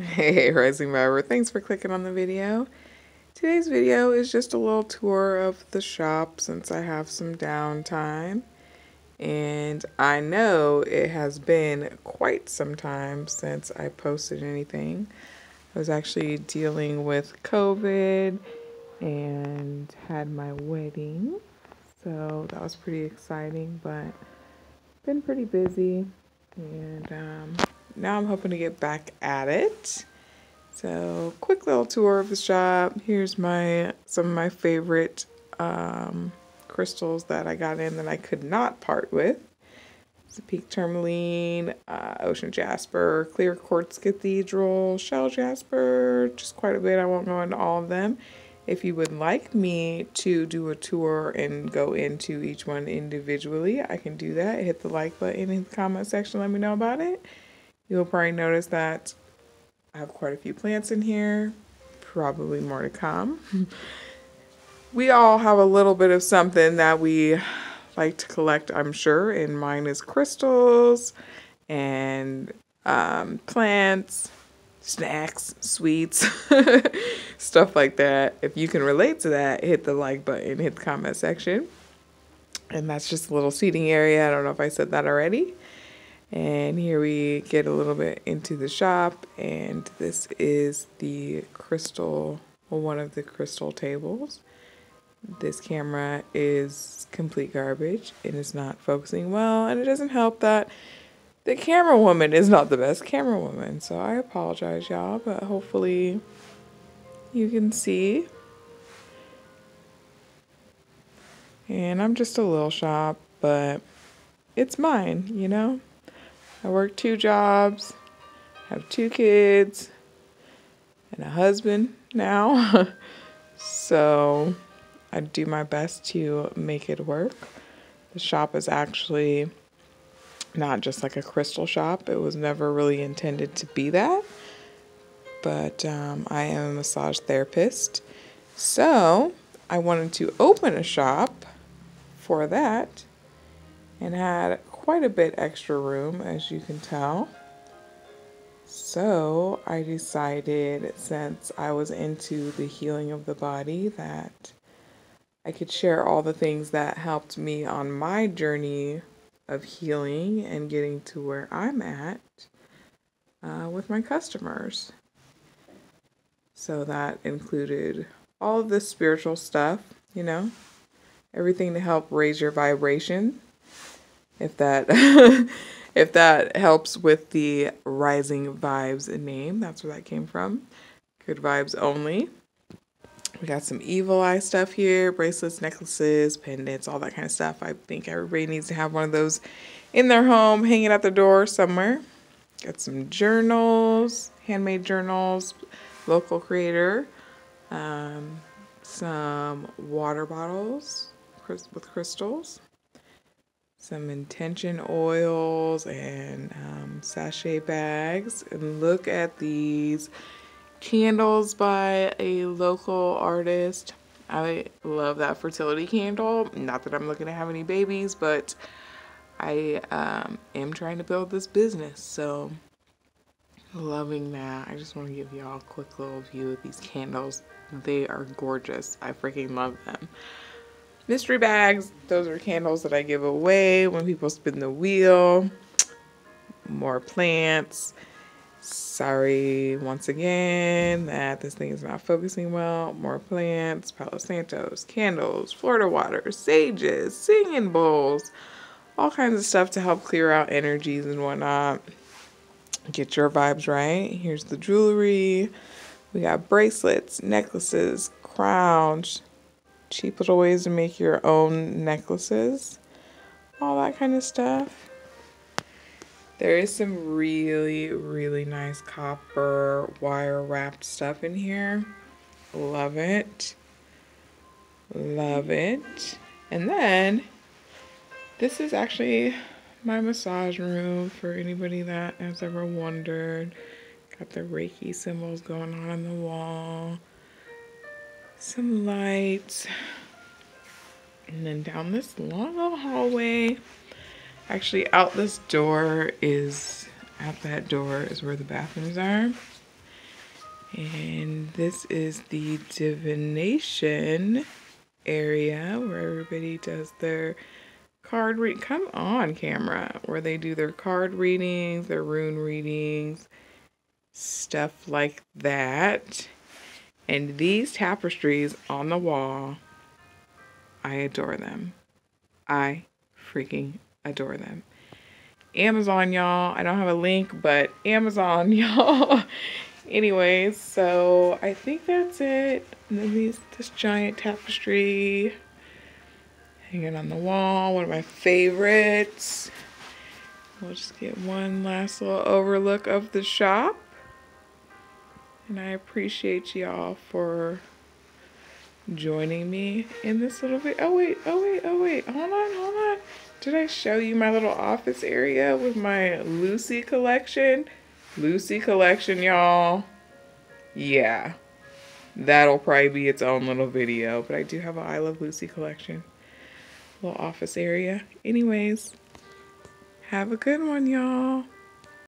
Hey, Rising Viber, thanks for clicking on the video. Today's video is just a little tour of the shop since I have some downtime. And I know it has been quite some time since I posted anything. I was actually dealing with COVID and had my wedding. So that was pretty exciting, but been pretty busy. And um, now I'm hoping to get back at it. So quick little tour of the shop. Here's my some of my favorite um, crystals that I got in that I could not part with. It's a Pink Tourmaline, uh, Ocean Jasper, Clear Quartz Cathedral, Shell Jasper, just quite a bit. I won't go into all of them. If you would like me to do a tour and go into each one individually, I can do that. Hit the like button in the comment section, let me know about it. You'll probably notice that I have quite a few plants in here, probably more to come. we all have a little bit of something that we like to collect, I'm sure, and mine is crystals and um, plants, snacks, sweets, stuff like that. If you can relate to that, hit the like button, hit the comment section. And that's just a little seating area. I don't know if I said that already. And here we get a little bit into the shop, and this is the crystal, one of the crystal tables. This camera is complete garbage. And It is not focusing well, and it doesn't help that the camera woman is not the best camera woman. So I apologize, y'all, but hopefully you can see. And I'm just a little shop, but it's mine, you know? I work two jobs, have two kids, and a husband now. so I do my best to make it work. The shop is actually not just like a crystal shop, it was never really intended to be that. But um, I am a massage therapist. So I wanted to open a shop for that and had quite a bit extra room, as you can tell. So I decided, since I was into the healing of the body, that I could share all the things that helped me on my journey of healing and getting to where I'm at uh, with my customers. So that included all of the spiritual stuff, you know, everything to help raise your vibration if that if that helps with the rising vibes name that's where that came from. Good vibes only. We got some evil eye stuff here bracelets necklaces pendants all that kind of stuff. I think everybody needs to have one of those in their home hanging at the door somewhere. Got some journals handmade journals local creator um, some water bottles with crystals some intention oils and um, sachet bags. And look at these candles by a local artist. I love that fertility candle. Not that I'm looking to have any babies, but I um, am trying to build this business. So loving that. I just want to give y'all a quick little view of these candles. They are gorgeous. I freaking love them mystery bags. Those are candles that I give away when people spin the wheel. More plants. Sorry once again that this thing is not focusing well. More plants, Palo Santos, candles, Florida water, sages, singing bowls, all kinds of stuff to help clear out energies and whatnot. Get your vibes right. Here's the jewelry. We got bracelets, necklaces, crowns, cheap little ways to make your own necklaces, all that kind of stuff. There is some really, really nice copper wire wrapped stuff in here. Love it. Love it. And then this is actually my massage room for anybody that has ever wondered. Got the Reiki symbols going on on the wall some lights. And then down this long hallway, actually out this door is, out that door is where the bathrooms are. And this is the divination area where everybody does their card read. Come on, camera, where they do their card readings, their rune readings, stuff like that. And these tapestries on the wall, I adore them. I freaking adore them. Amazon, y'all. I don't have a link, but Amazon, y'all. Anyways, so I think that's it. And then these, this giant tapestry hanging on the wall, one of my favorites. We'll just get one last little overlook of the shop. And I appreciate y'all for joining me in this little bit. Oh wait, oh wait, oh wait, hold on, hold on. Did I show you my little office area with my Lucy collection? Lucy collection, y'all. Yeah, that'll probably be its own little video, but I do have a I Love Lucy collection. Little office area. Anyways, have a good one, y'all.